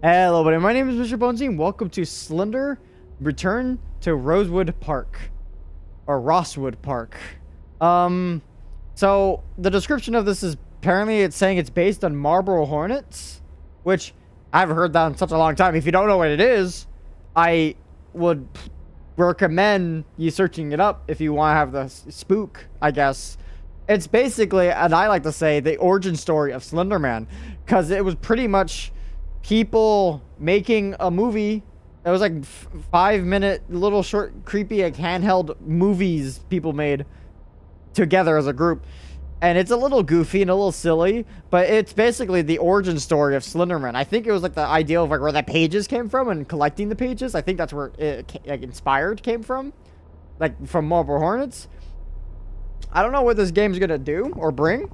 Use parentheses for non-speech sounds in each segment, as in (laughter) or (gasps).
Hello, buddy. My name is Mr. Bonesy, and welcome to Slender Return to Rosewood Park. Or Rosswood Park. Um, so, the description of this is apparently it's saying it's based on Marble Hornets, which I haven't heard that in such a long time. If you don't know what it is, I would recommend you searching it up if you want to have the spook, I guess. It's basically, and I like to say, the origin story of Slenderman, because it was pretty much people making a movie. that was like five minute little short creepy like handheld movies people made together as a group. And it's a little goofy and a little silly, but it's basically the origin story of Slenderman. I think it was like the idea of like where the pages came from and collecting the pages. I think that's where it like inspired came from, like from Marble Hornets. I don't know what this game's gonna do or bring.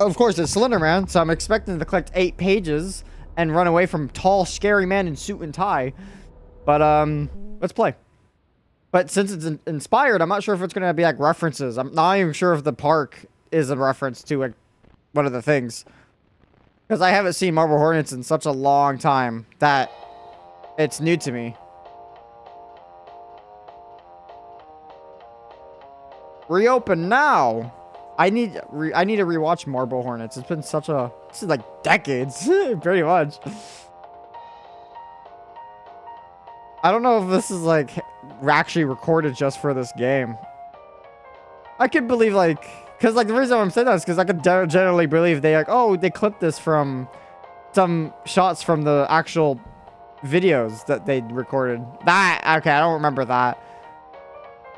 Of course, it's Slenderman, so I'm expecting to collect eight pages and run away from tall, scary man in suit and tie. But, um, let's play. But since it's inspired, I'm not sure if it's going to be, like, references. I'm not even sure if the park is a reference to, like, one of the things. Because I haven't seen Marble Hornets in such a long time that it's new to me. Reopen now! I need I need to rewatch Marble Hornets. It's been such a this is like decades, (laughs) pretty much. I don't know if this is like actually recorded just for this game. I could believe like because like the reason I'm saying that is because I could generally believe they like oh they clipped this from some shots from the actual videos that they recorded. That okay, I don't remember that.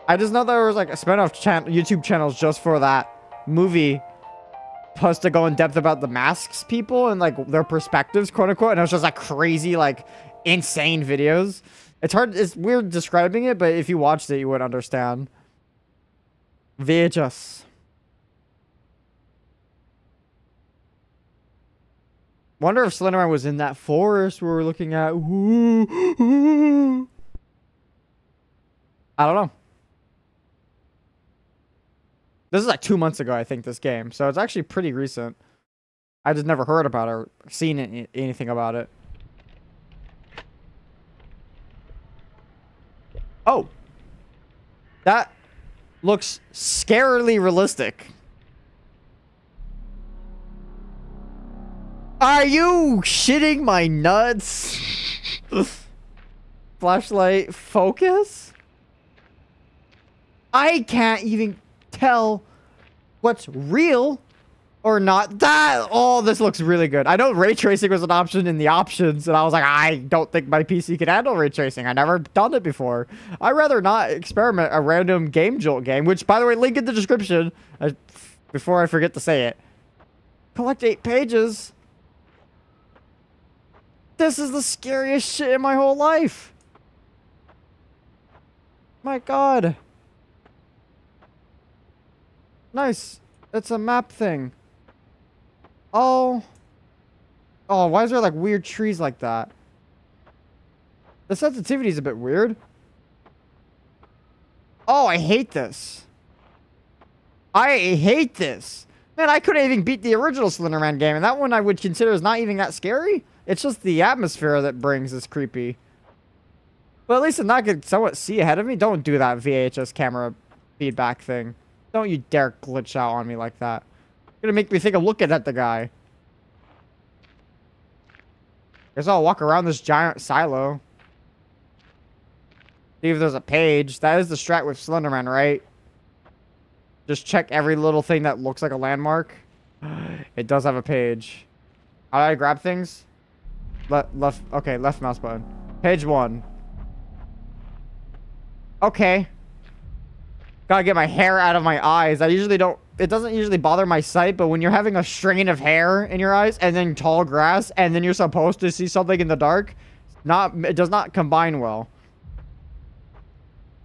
I just know there was like a spin-off YouTube channels just for that movie supposed to go in depth about the masks people and like their perspectives, quote unquote. And it was just like crazy, like insane videos. It's hard, it's weird describing it, but if you watched it, you would understand. VHS. Wonder if Slenderman was in that forest we were looking at. (gasps) I don't know. This is like two months ago, I think, this game. So it's actually pretty recent. I just never heard about it or seen any, anything about it. Oh. That looks scarily realistic. Are you shitting my nuts? (laughs) Flashlight focus? I can't even tell what's real or not. That, oh, this looks really good. I know ray tracing was an option in the options, and I was like, I don't think my PC can handle ray tracing. I never done it before. I'd rather not experiment a random Game Jolt game, which, by the way, link in the description uh, before I forget to say it. Collect eight pages. This is the scariest shit in my whole life. My god. Nice. It's a map thing. Oh. Oh, why is there like weird trees like that? The sensitivity is a bit weird. Oh, I hate this. I hate this. Man, I couldn't even beat the original Slenderman game, and that one I would consider is not even that scary. It's just the atmosphere that brings this creepy. But at least if I could somewhat see ahead of me, don't do that VHS camera feedback thing. Don't you dare glitch out on me like that. You're gonna make me think of looking at the guy. Guess I'll walk around this giant silo. See if there's a page. That is the strat with Slenderman, right? Just check every little thing that looks like a landmark. (sighs) It does have a page. How do I grab things? Left, left, okay, left mouse button. Page one. Okay. Gotta get my hair out of my eyes. I usually don't... It doesn't usually bother my sight, but when you're having a strain of hair in your eyes and then tall grass and then you're supposed to see something in the dark, not it does not combine well.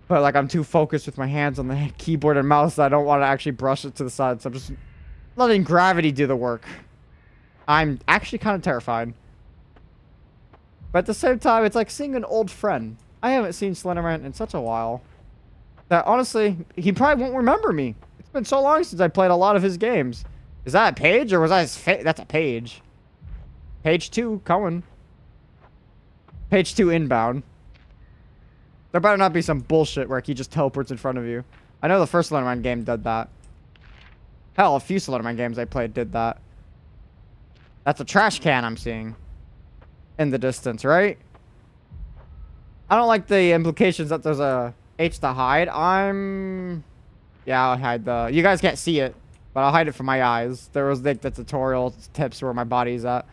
But like I'm too focused with my hands on the (laughs) keyboard and mouse that I don't want to actually brush it to the side. So I'm just letting gravity do the work. I'm actually kind of terrified. But at the same time, it's like seeing an old friend. I haven't seen Slenderman in such a while. That honestly, he probably won't remember me. It's been so long since I played a lot of his games. Is that a page or was that his That's a page. Page two, Cohen. Page two inbound. There better not be some bullshit where he just teleports in front of you. I know the first Slenderman game did that. Hell, a few Slenderman games I played did that. That's a trash can I'm seeing. In the distance, right? I don't like the implications that there's a H to hide. I'm... Yeah, I'll hide the... You guys can't see it. But I'll hide it from my eyes. There was like the tutorial tips where my body's at.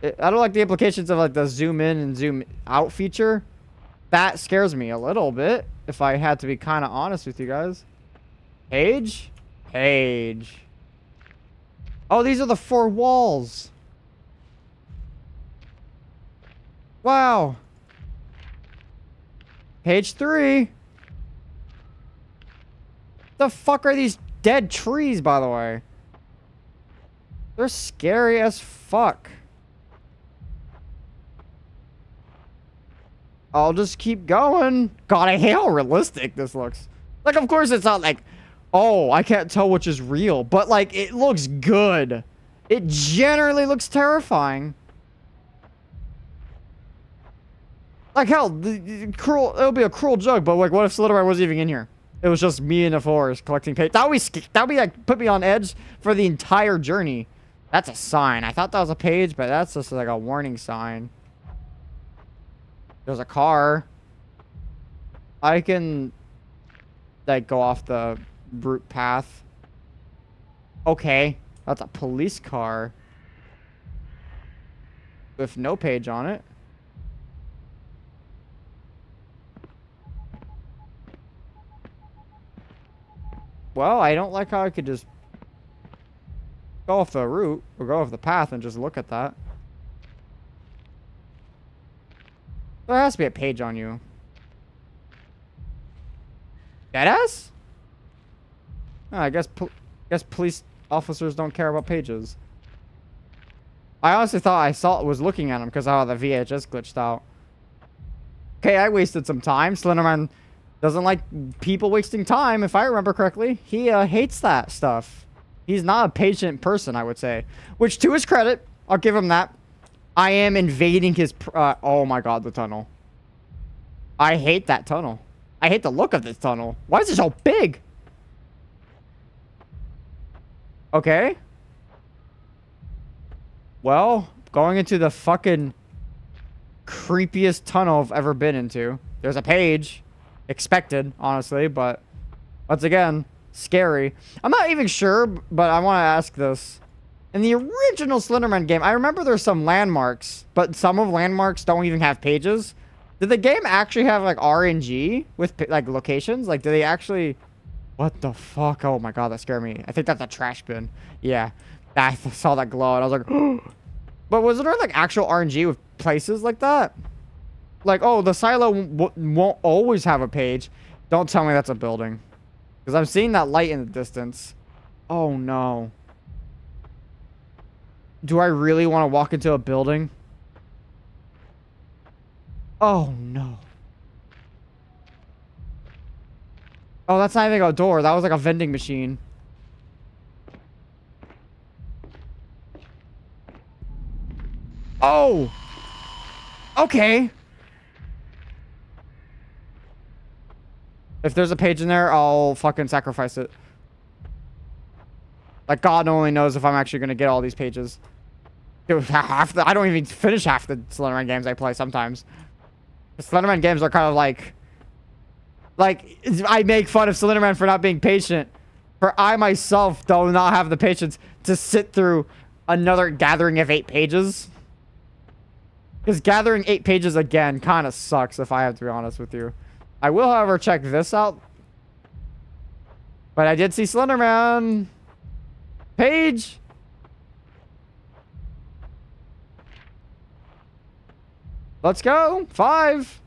It, I don't like the implications of like the zoom in and zoom out feature. That scares me a little bit. If I had to be kind of honest with you guys. Page? Page. Oh, these are the four walls. Wow. Page three. The fuck are these dead trees, by the way? They're scary as fuck. I'll just keep going. God, I hate how realistic this looks. Like, of course, it's not like, oh, I can't tell which is real. But, like, it looks good. It generally looks terrifying. Like, hell, the, cruel, it would be a cruel joke, but, like, what if Slenderman wasn't even in here? It was just me in the forest collecting paper. That would be, that would be, like, put me on edge for the entire journey. That's a sign. I thought that was a page, but that's just, like, a warning sign. There's a car. I can, like, go off the route path. Okay. That's a police car. With no page on it. Well, I don't like how I could just go off the route or go off the path and just look at that. There has to be a page on you. Deadass? Oh, I guess po guess police officers don't care about pages. I honestly thought I saw was looking at them because how the VHS glitched out. Okay, I wasted some time. Slenderman doesn't like people wasting time, if I remember correctly. He uh, hates that stuff. He's not a patient person, I would say. Which, to his credit, I'll give him that. I am invading his... Uh, oh my god, the tunnel. I hate that tunnel. I hate the look of this tunnel. Why is it so big? Okay. Well, going into the fucking creepiest tunnel I've ever been into. There's a page. Expected, honestly, but once again, scary. I'm not even sure, but I want to ask this. In the original Slenderman game, I remember there's some landmarks, but some of landmarks don't even have pages. Did the game actually have like RNG with like locations? Like, do they actually... What the fuck? Oh my god, that scared me. I think that's a trash bin. Yeah. I (laughs) saw that glow and I was like, (gasps) but was there like actual RNG with places like that? Like, oh, the silo won't always have a page. Don't tell me that's a building. Because I'm seeing that light in the distance. Oh no. Do I really want to walk into a building? Oh, no. Oh, that's not even a door. That was like a vending machine. Oh! Okay. If there's a page in there, I'll fucking sacrifice it. Like, God only knows if I'm actually going to get all these pages. Dude, (laughs) half the, I don't even finish half the Slenderman games I play sometimes. The Slenderman games are kind of like... Like, I make fun of Slenderman for not being patient. For I myself do not have the patience to sit through another gathering of eight pages. Because gathering eight pages again kind of sucks, if I have to be honest with you. I will, however, check this out. But I did see Slenderman. Page. Let's go. Five.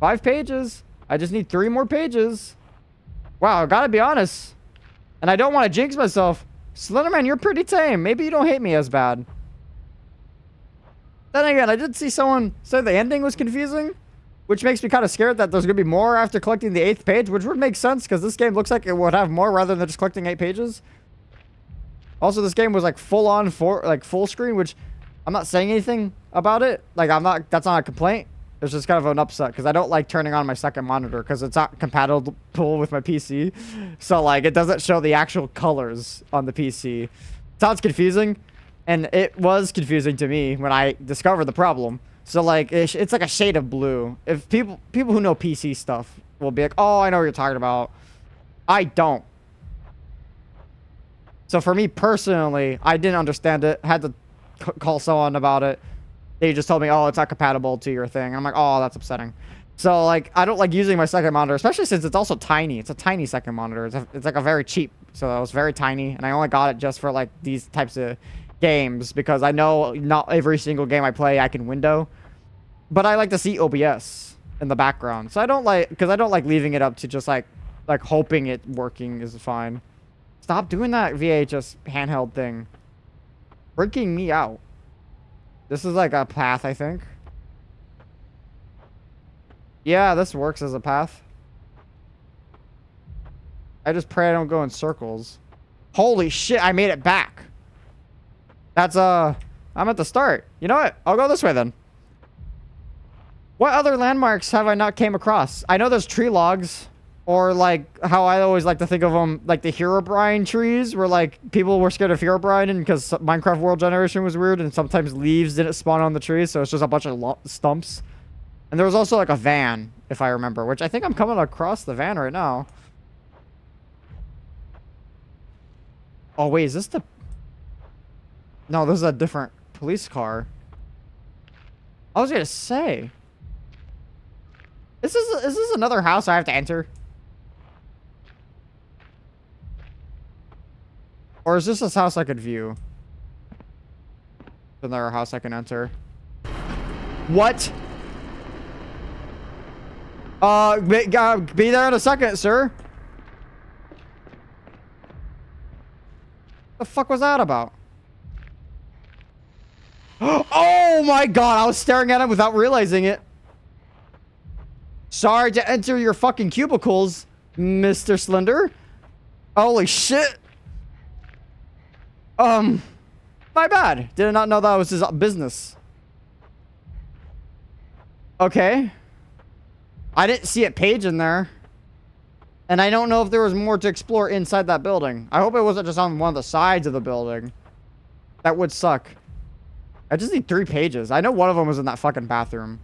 Five pages. I just need three more pages. Wow, I gotta be honest. And I don't want to jinx myself. Slenderman, you're pretty tame. Maybe you don't hate me as bad. Then again, I did see someone say the ending was confusing. Which makes me kind of scared that there's going to be more after collecting the eighth page. Which would make sense because this game looks like it would have more rather than just collecting eight pages. Also, this game was like full on for like full screen, which I'm not saying anything about it. Like, I'm not, that's not a complaint. It's just kind of an upset because I don't like turning on my second monitor because it's not compatible with my PC. So, like, it doesn't show the actual colors on the PC. Sounds confusing. And it was confusing to me when I discovered the problem. So, like, it's like a shade of blue. If people people who know PC stuff will be like, oh, I know what you're talking about. I don't. So for me personally, I didn't understand it. Had to call someone about it. They just told me, oh, it's not compatible to your thing. I'm like, oh, that's upsetting. So like, I don't like using my second monitor, especially since it's also tiny. It's a tiny second monitor. It's, a, it's like a very cheap. So it was very tiny, and I only got it just for like these types of games because I know not every single game I play I can window, but I like to see OBS in the background. So I don't like because I don't like leaving it up to just like like hoping it working is fine. Stop doing that VHS handheld thing. Freaking me out. This is like a path, I think. Yeah, this works as a path. I just pray I don't go in circles. Holy shit, I made it back. That's, uh, I'm at the start. You know what? I'll go this way then. What other landmarks have I not came across? I know there's tree logs. Or like how I always like to think of them, like the Herobrine trees, where like people were scared of Herobrine because Minecraft World Generation was weird, and sometimes leaves didn't spawn on the trees, so it's just a bunch of stumps. And there was also like a van, if I remember, which I think I'm coming across the van right now. Oh wait, is this the? No, this is a different police car. I was gonna say. This is this is this another house I have to enter? Or is this a house I could view? Another house I can enter. What? Uh, be, uh, be there in a second, sir. What the fuck was that about? (gasps) Oh my god, I was staring at him without realizing it. Sorry to enter your fucking cubicles, Mr. Slender. Holy shit. Um, my bad. Did not know that was his business. Okay. I didn't see a page in there. And I don't know if there was more to explore inside that building. I hope it wasn't just on one of the sides of the building. That would suck. I just need three pages. I know one of them was in that fucking bathroom.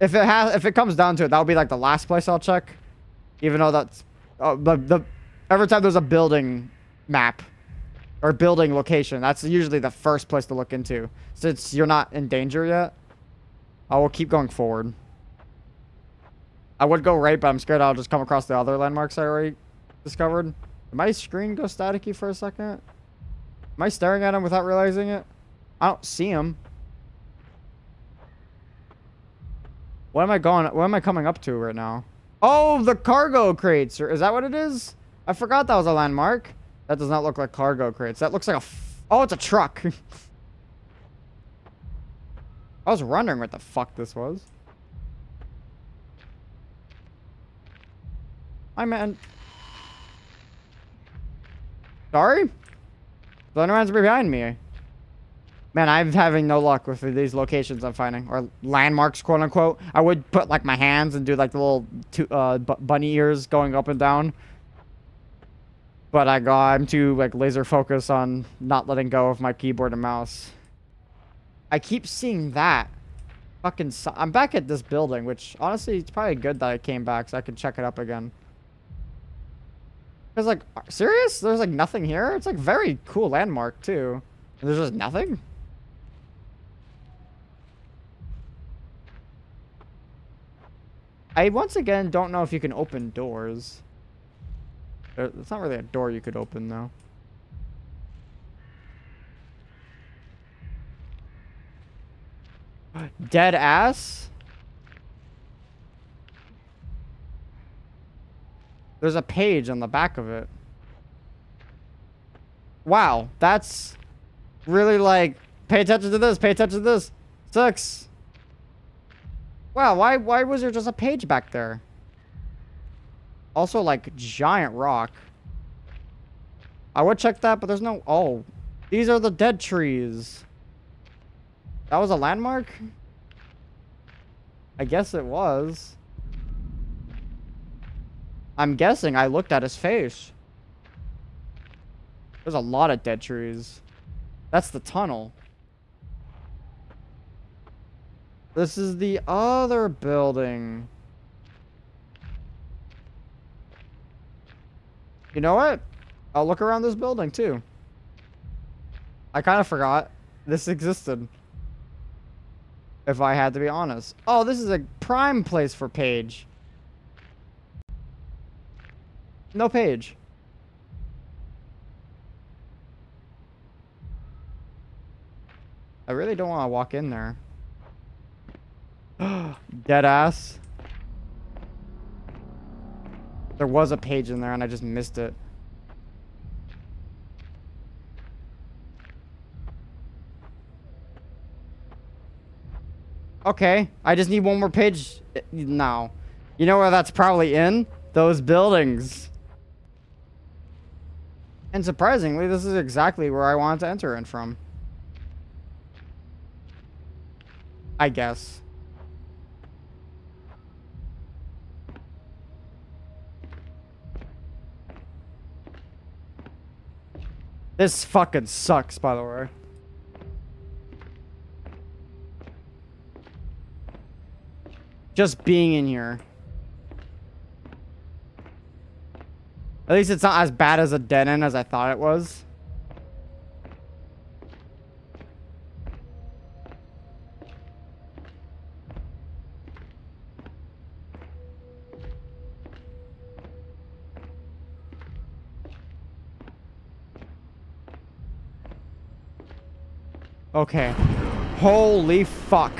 If it has, if it comes down to it, that'll be like the last place I'll check. Even though that's, uh, the, the, every time there's a building map, or building location. That's usually the first place to look into. Since you're not in danger yet, I will keep going forward. I would go right, but I'm scared I'll just come across the other landmarks I already discovered. Did my screen go staticky for a second? Am I staring at him without realizing it? I don't see him. What am I going? What am I coming up to right now? Oh, the cargo crates. Is that what it is? I forgot that was a landmark. That does not look like cargo crates. That looks like a... oh, it's a truck. (laughs) I was wondering what the fuck this was. I meant... Sorry? Slenderman's behind me. Man, I'm having no luck with these locations I'm finding. Or landmarks, quote unquote. I would put like my hands and do like the little two, uh, bunny ears going up and down but I got I'm too like laser focused on not letting go of my keyboard and mouse. I keep seeing that. Fucking I'm back at this building, which honestly it's probably good that I came back so I can check it up again. Cause like serious? There's like nothing here? It's like very cool landmark too. And there's just nothing? I once again don't know if you can open doors. It's not really a door you could open, though. (gasps) Dead ass? There's a page on the back of it. Wow, that's really like, pay attention to this, pay attention to this. Six. Wow, why, why was there just a page back there? Also, like, giant rock. I would check that, but there's no... Oh. These are the dead trees. That was a landmark? I guess it was. I'm guessing I looked at his face. There's a lot of dead trees. That's the tunnel. This is the other building. You know what? I'll look around this building too. I kind of forgot this existed. If I had to be honest. Oh, this is a prime place for page. No page. I really don't want to walk in there. (gasps) Dead ass. There was a page in there and I just missed it. Okay, I just need one more page eh, now. You know where that's probably in? Those buildings. And surprisingly, this is exactly where I wanted to enter in from. I guess. This fucking sucks, by the way. Just being in here. At least it's not as bad as a dead end as I thought it was. Okay. Holy fuck.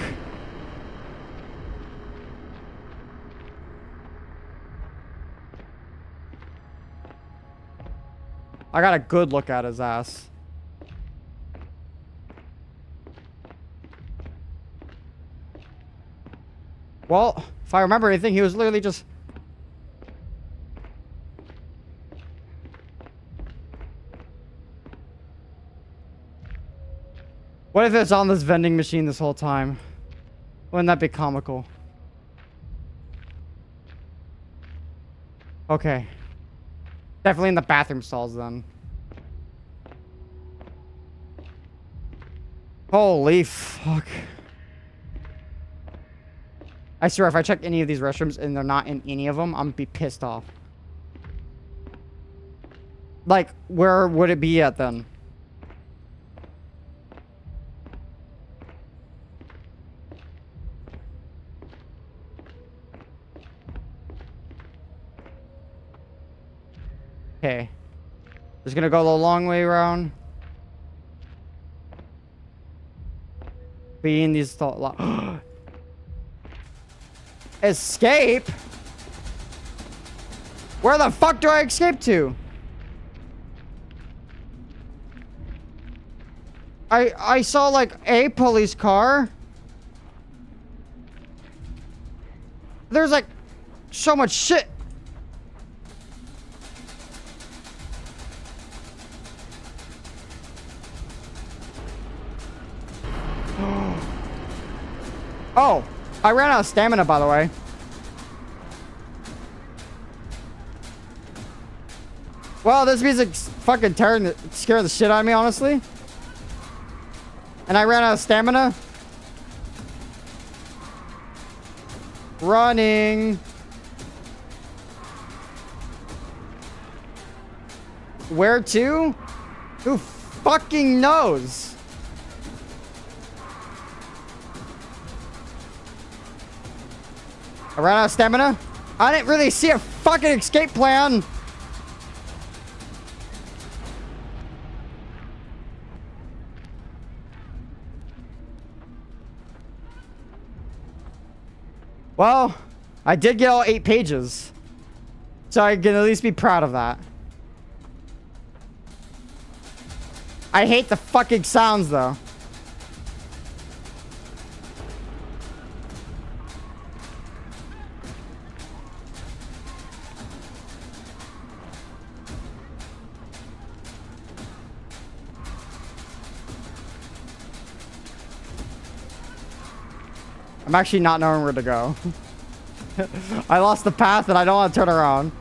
I got a good look at his ass. Well, if I remember anything, he was literally just What if it's on this vending machine this whole time? Wouldn't that be comical? Okay. Definitely in the bathroom stalls then. Holy fuck. I swear, if I check any of these restrooms and they're not in any of them, I'm gonna be pissed off. Like, where would it be at then? Okay. Just gonna go the long way around. Be in these thought (gasps) Escape? Where the fuck do I escape to? I I saw like a police car. There's like so much shit (gasps) Oh, I ran out of stamina, by the way. Well, this music's fucking tearing, scared the shit out of me, honestly. And I ran out of stamina. Running. Where to? Who fucking knows? I ran out of stamina. I didn't really see a fucking escape plan. Well, I did get all eight pages. So I can at least be proud of that. I hate the fucking sounds though. Actually not knowing where to go. (laughs) I lost the path and I don't want to turn around.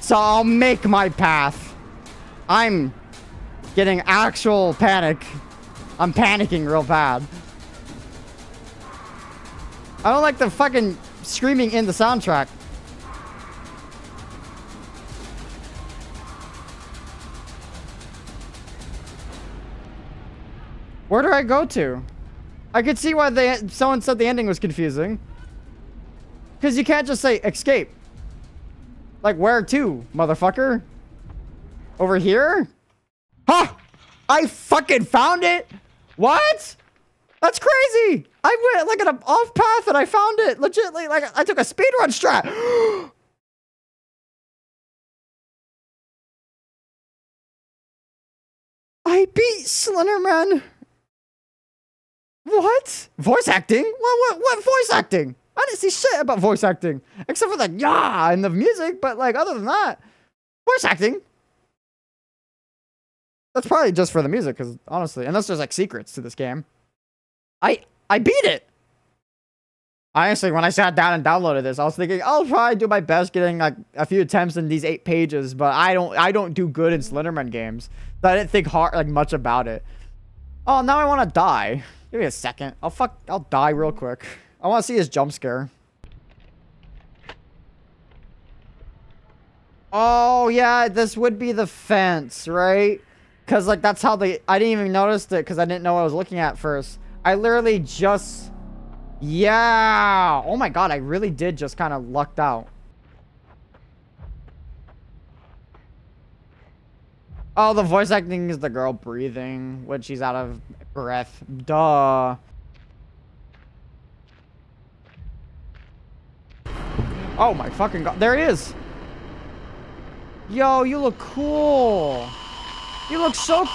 So I'll make my path. I'm getting actual panic. I'm panicking real bad. I don't like the fucking screaming in the soundtrack. Where do I go to? I could see why they someone said the ending was confusing. Because you can't just say escape. Like where to, motherfucker? Over here? Huh! I fucking found it! What? That's crazy! I went like an off path and I found it. Legitly, like I took a speedrun strat. (gasps) I beat Slenderman. What? Voice acting? What, what, what voice acting? I didn't see shit about voice acting. Except for the yeah and the music, but like other than that, voice acting. That's probably just for the music, because honestly, unless there's like secrets to this game. I I beat it. Honestly, when I sat down and downloaded this, I was thinking I'll to do my best getting like a few attempts in these eight pages, but I don't I don't do good in Slenderman games. So I didn't think hard like much about it. Oh, now I want to die. Give me a second. I'll fuck. I'll die real quick. I want to see his jump scare. Oh, yeah, this would be the fence, right? Because, like, that's how they... I didn't even notice it because I didn't know what I was looking at first. I literally just... Yeah! Oh my god, I really did just kind of lucked out. Oh, the voice acting is the girl breathing when she's out of breath. Duh. Oh my fucking god. There he is. Yo, you look cool. You look so...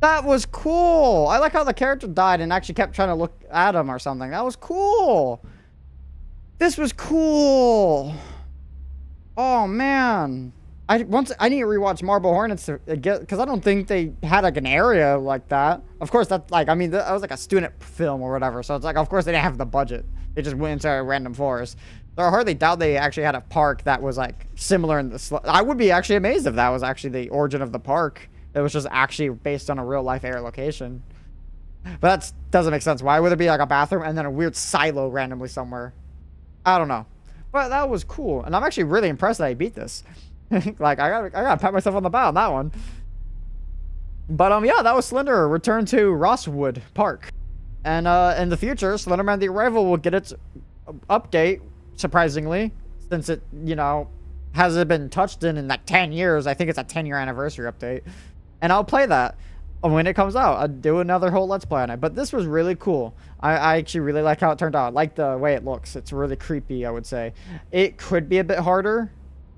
That was cool. I like how the character died and actually kept trying to look at him or something. That was cool. This was cool. Oh, man. I once I need to rewatch Marble Hornets because uh, I don't think they had like an area like that. Of course, that like I mean that was like a student film or whatever. So it's like of course they didn't have the budget. They just went into a random forest. So I hardly doubt they actually had a park that was like similar in the. I would be actually amazed if that was actually the origin of the park. It was just actually based on a real life air location. But that doesn't make sense. Why would there be like a bathroom and then a weird silo randomly somewhere? I don't know. But that was cool. And I'm actually really impressed that I beat this. (laughs) like I gotta, I gotta pat myself on the back on that one. But um yeah, that was Slender. Return to Rosswood Park. And uh in the future, Slenderman the Arrival will get its update, surprisingly, since it, you know, hasn't been touched in in like 10 years. I think it's a 10 year anniversary update. And I'll play that when it comes out. I'll do another whole Let's Play on it. But this was really cool. I, I actually really like how it turned out. I like the way it looks. It's really creepy, I would say. It could be a bit harder,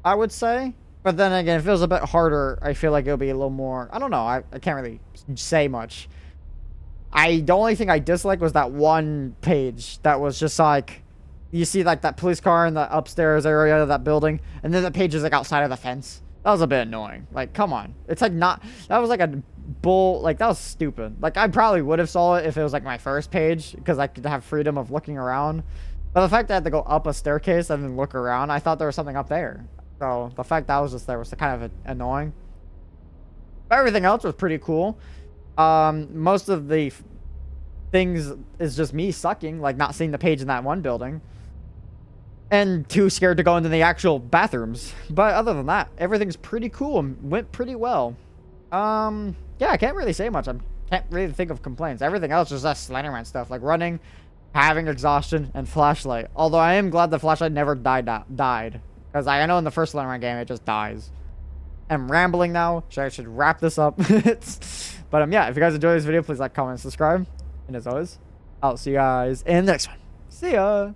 I would say. But then again, if it was a bit harder, I feel like it would be a little more... I don't know. I, I can't really say much. I The only thing I disliked was that one page that was just like... You see like that police car in the upstairs area of that building. And then the page is like outside of the fence. That was a bit annoying. Like, come on. It's like not... That was like a bull... Like, that was stupid. Like, I probably would have saw it if it was like my first page. Because I could have freedom of looking around. But the fact that I had to go up a staircase and then look around, I thought there was something up there. So the fact that was just there was kind of annoying. But everything else was pretty cool. Um, most of the things is just me sucking, like not seeing the page in that one building. And too scared to go into the actual bathrooms. But other than that, everything's pretty cool and went pretty well. Um, yeah, I can't really say much. I can't really think of complaints. Everything else is just Slenderman stuff, like running, having exhaustion, and flashlight. Although I am glad the flashlight never died. died. Because I know in the first Slenderman game, it just dies. I'm rambling now, so I should wrap this up. (laughs) but um, yeah, if you guys enjoyed this video, please like, comment, subscribe. And as always, I'll see you guys in the next one. See ya!